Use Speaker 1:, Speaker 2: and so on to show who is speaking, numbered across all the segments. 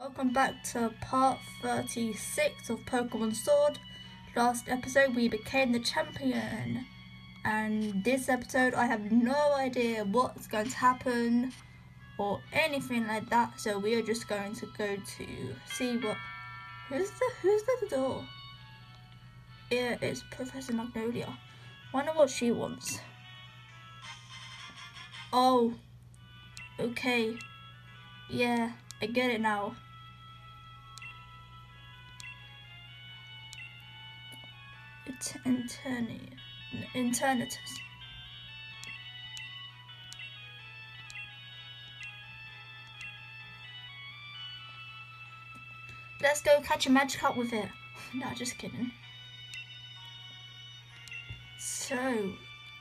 Speaker 1: Welcome back to part 36 of Pokemon Sword. Last episode we became the champion. And this episode I have no idea what's going to happen or anything like that. So we are just going to go to see what who's the who's at the door? Yeah, it's Professor Magnolia. Wonder what she wants. Oh okay. Yeah, I get it now. Eternatus. Let's go catch a Magikarp with it. no, just kidding. So,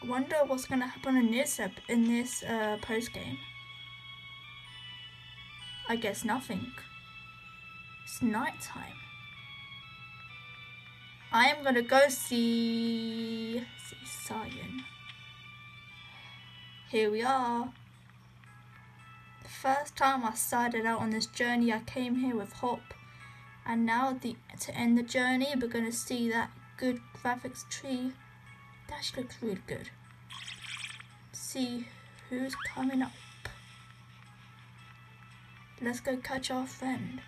Speaker 1: wonder what's going to happen in this in this uh, post game. I guess nothing. It's night time. I am gonna go see see Cyan. Here we are. The first time I started out on this journey, I came here with Hop, and now the to end the journey, we're gonna see that good graphics tree. That looks really good. See who's coming up. Let's go catch our friend.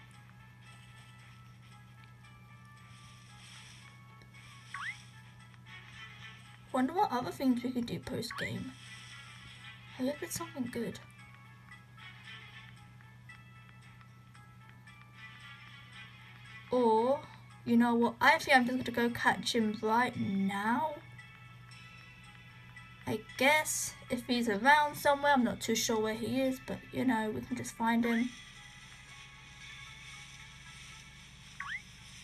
Speaker 1: Wonder what other things we could do post game. I hope it's something good. Or, you know what, I think I'm just gonna go catch him right now. I guess if he's around somewhere, I'm not too sure where he is, but you know, we can just find him.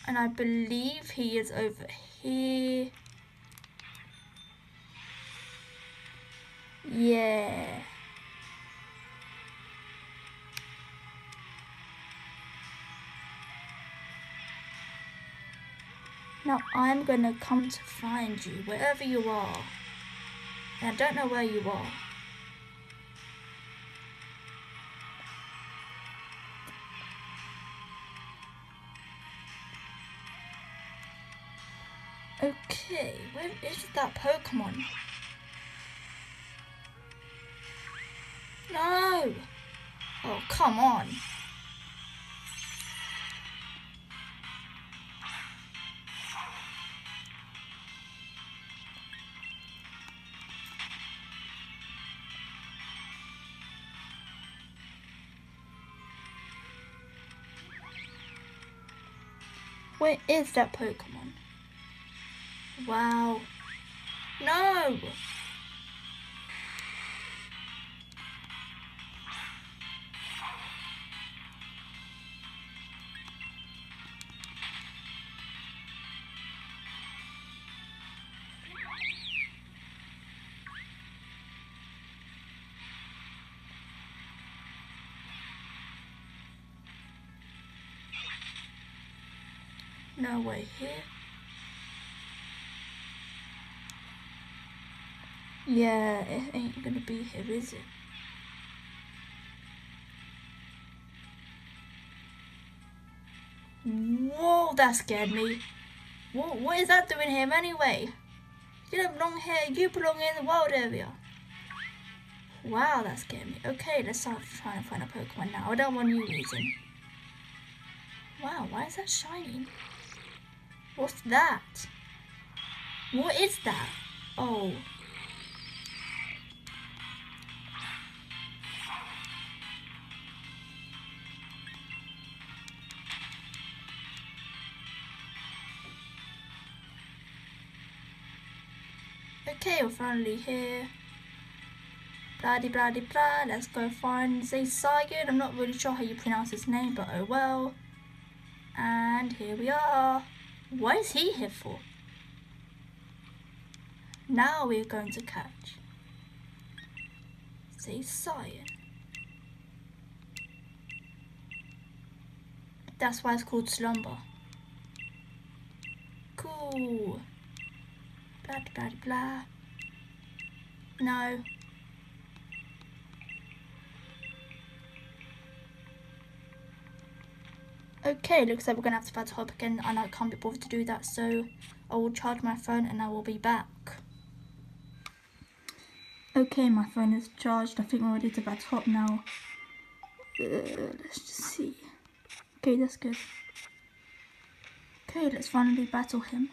Speaker 1: And I believe he is over here. Yeah. Now I'm gonna come to find you wherever you are. And I don't know where you are. Okay, where is that Pokemon? No! Oh, come on. Where is that Pokemon? Wow. No! No way here. Yeah, it ain't gonna be here, is it? Whoa, that scared me. What, what is that doing here anyway? You don't belong here, you belong in the wild area. Wow, that scared me. Okay, let's start trying to find a Pokemon now. I don't want you losing. Wow, why is that shining? What's that? What is that? Oh. Okay, we're finally here. Blah de blah blah. Let's go find Zacian. I'm not really sure how you pronounce his name, but oh well. And here we are. What is he here for? Now we're going to catch Say Zacian. That's why it's called slumber. Cool. Blah blah blah. No. Okay, looks like we're gonna have to battle up again and I can't be bothered to do that so I will charge my phone and I will be back. Okay, my phone is charged. I think we're ready to battle up now. Uh, let's just see. Okay, that's good. Okay, let's finally battle him.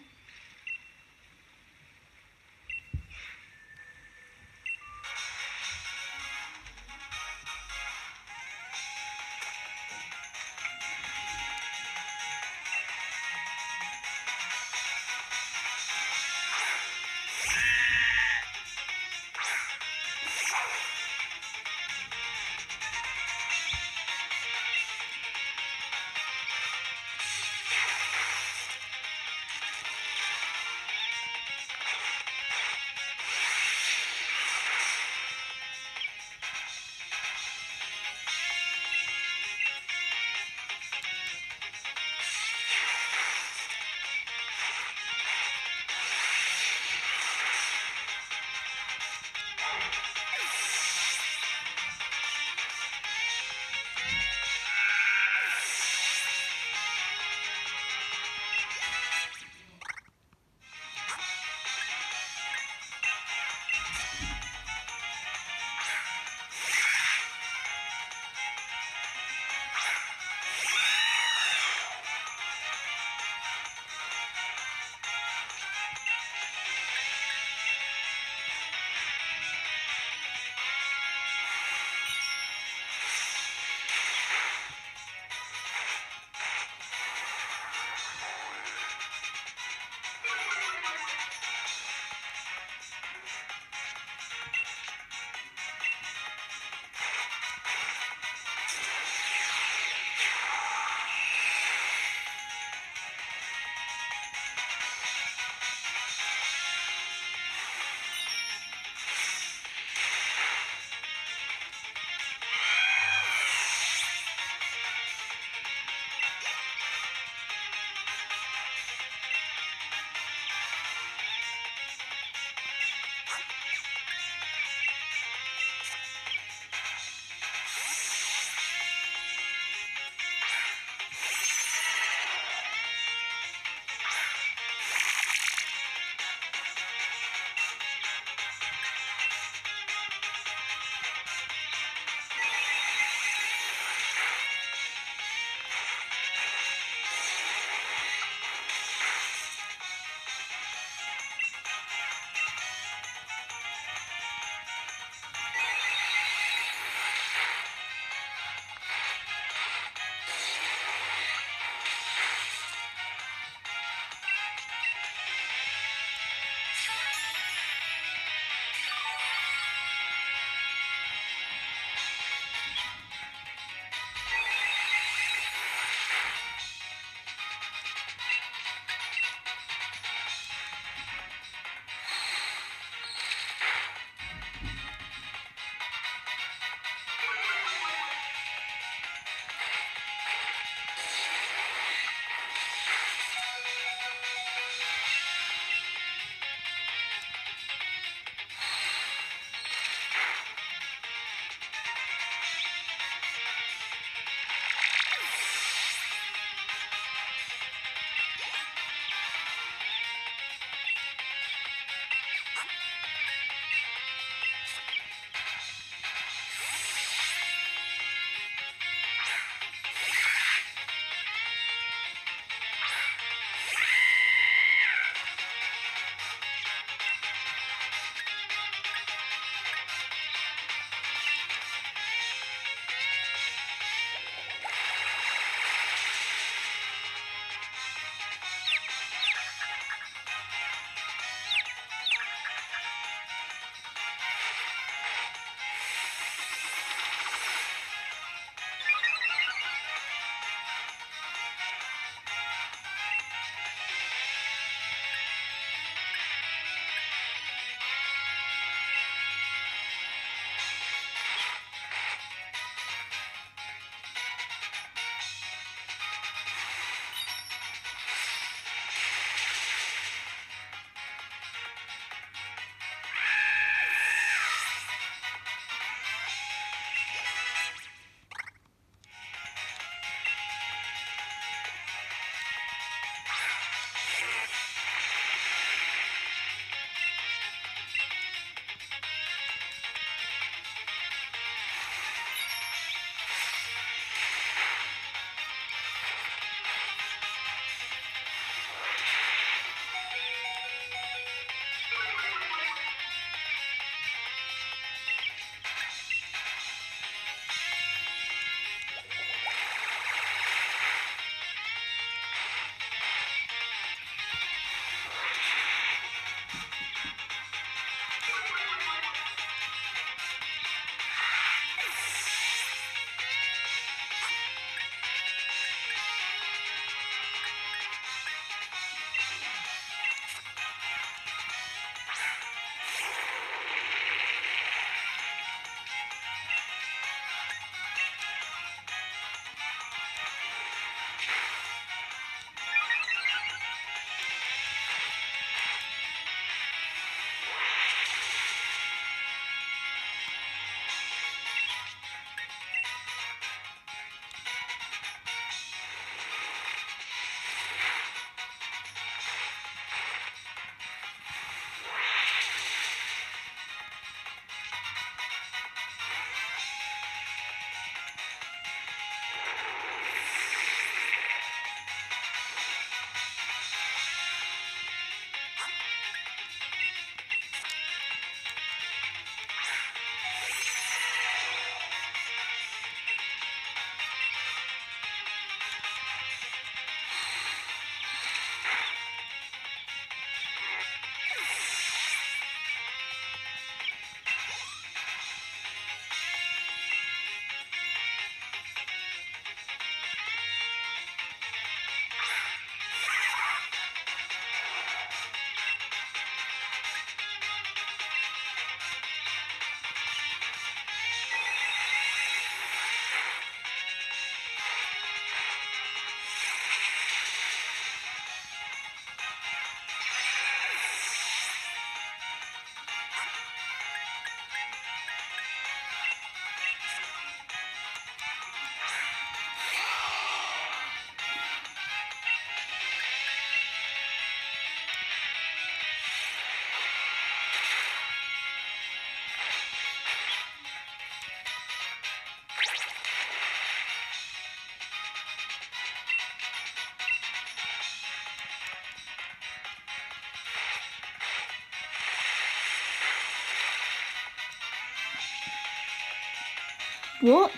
Speaker 1: What?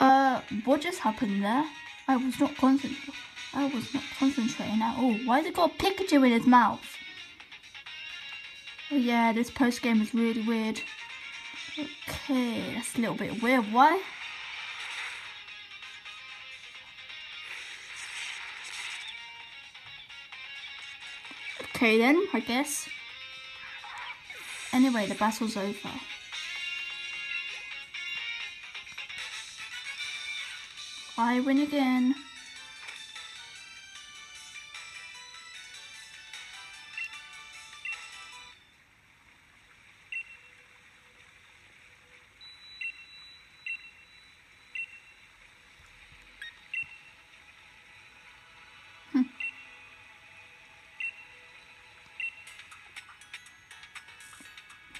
Speaker 1: Uh, what just happened there? I was not concentrating. I was not concentrating at all. Why has it got a Pikachu in his mouth? Oh yeah, this post game is really weird. Okay, that's a little bit weird. Why? Okay then, I guess. Anyway, the battle's over. I win again. Hmm.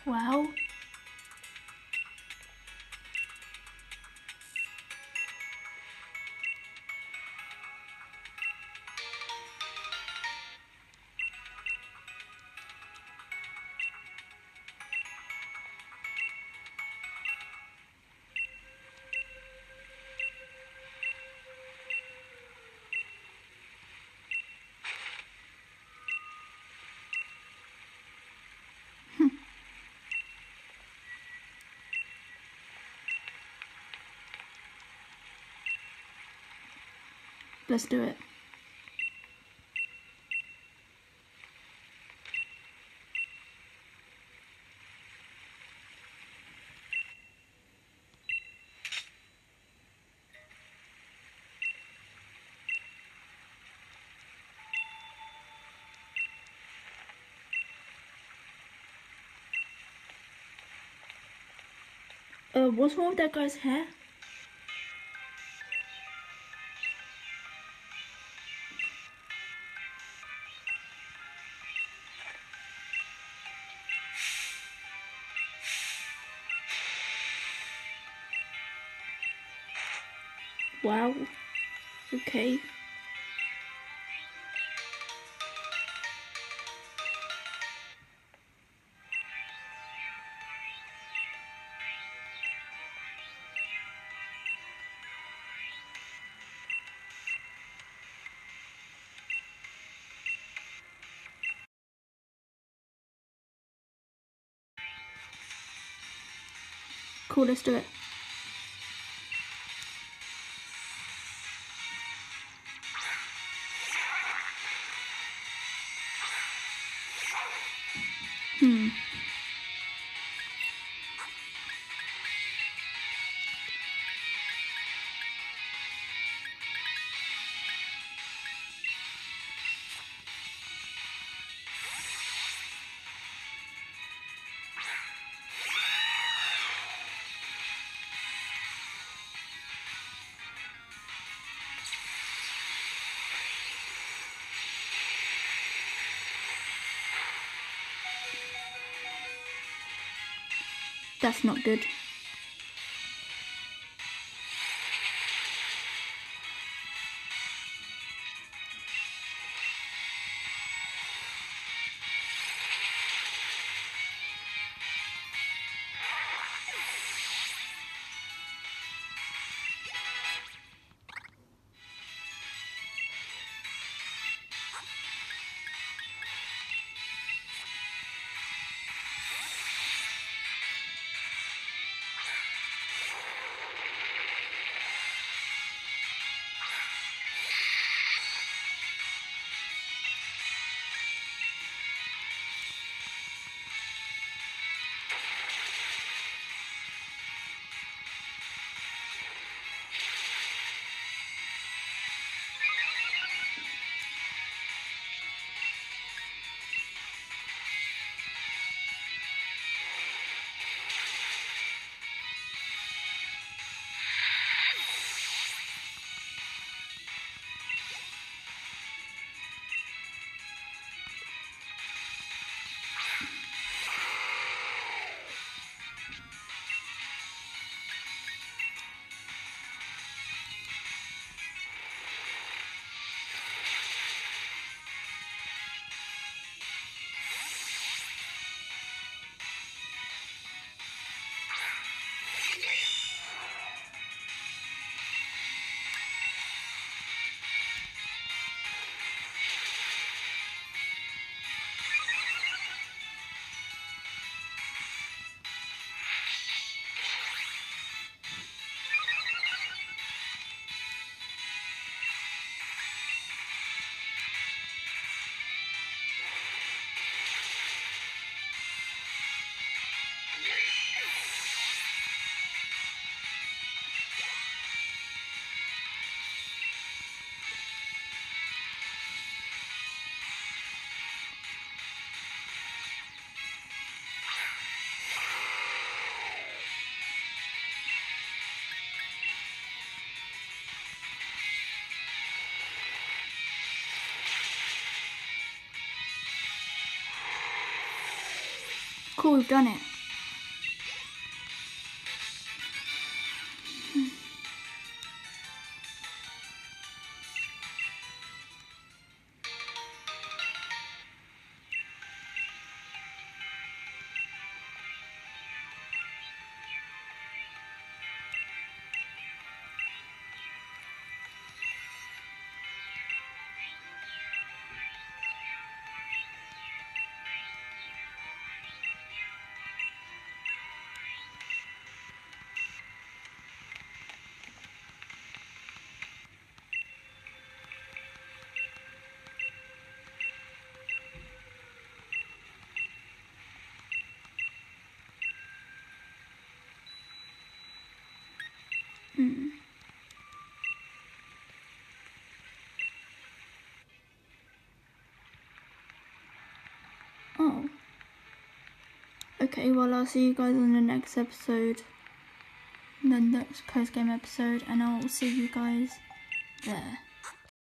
Speaker 1: Wow. Let's do it. Uh, what's wrong with that guy's hair? Wow. Okay. Cool, let's do it. That's not good. Cool, we've done it. Hmm. Oh. Okay, well, I'll see you guys on the next episode, the next post game episode, and I'll see you guys there.